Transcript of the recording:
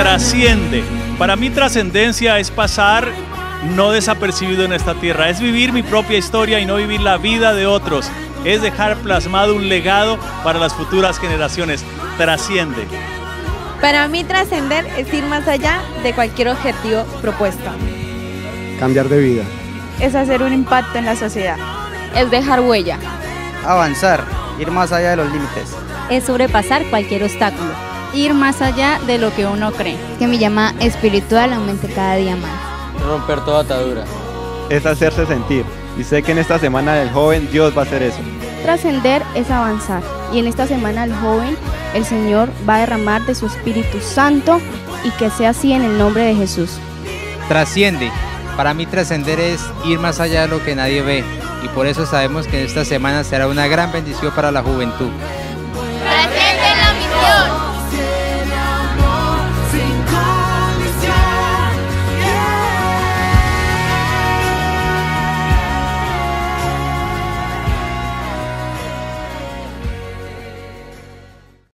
trasciende. Para mí trascendencia es pasar no desapercibido en esta tierra, es vivir mi propia historia y no vivir la vida de otros, es dejar plasmado un legado para las futuras generaciones, trasciende. Para mí trascender es ir más allá de cualquier objetivo propuesto. Cambiar de vida. Es hacer un impacto en la sociedad. Es dejar huella. Avanzar, ir más allá de los límites. Es sobrepasar cualquier obstáculo. Ir más allá de lo que uno cree. Que mi llama espiritual aumente cada día más. Romper toda atadura. Es hacerse sentir. Y sé que en esta semana del joven Dios va a hacer eso. Trascender es avanzar. Y en esta semana del joven el Señor va a derramar de su Espíritu Santo y que sea así en el nombre de Jesús. Trasciende. Para mí trascender es ir más allá de lo que nadie ve y por eso sabemos que esta semana será una gran bendición para la juventud.